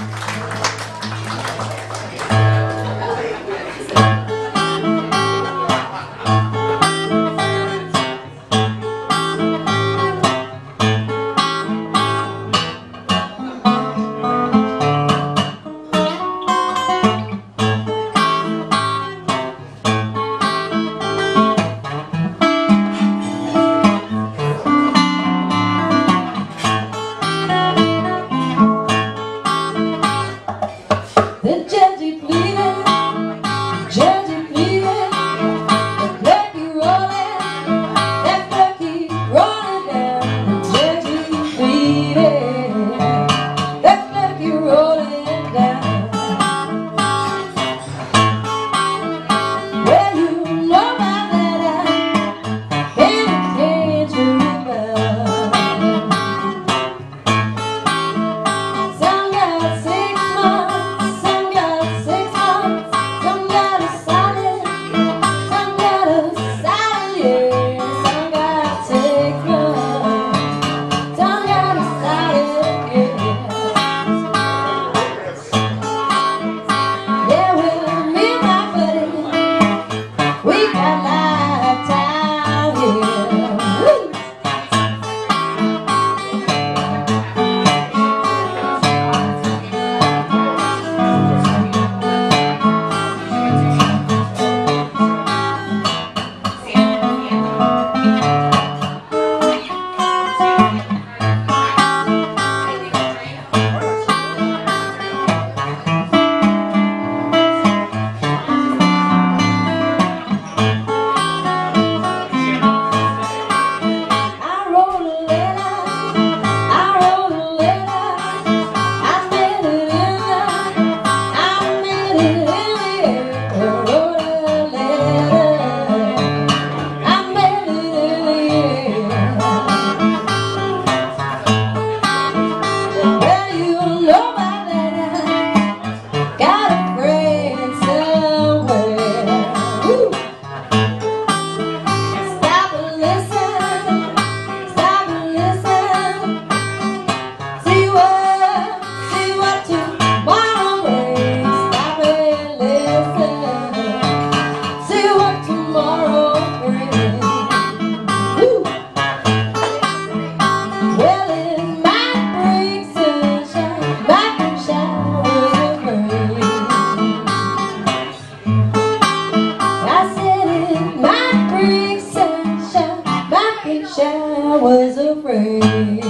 Aplausos வெற்றி afraid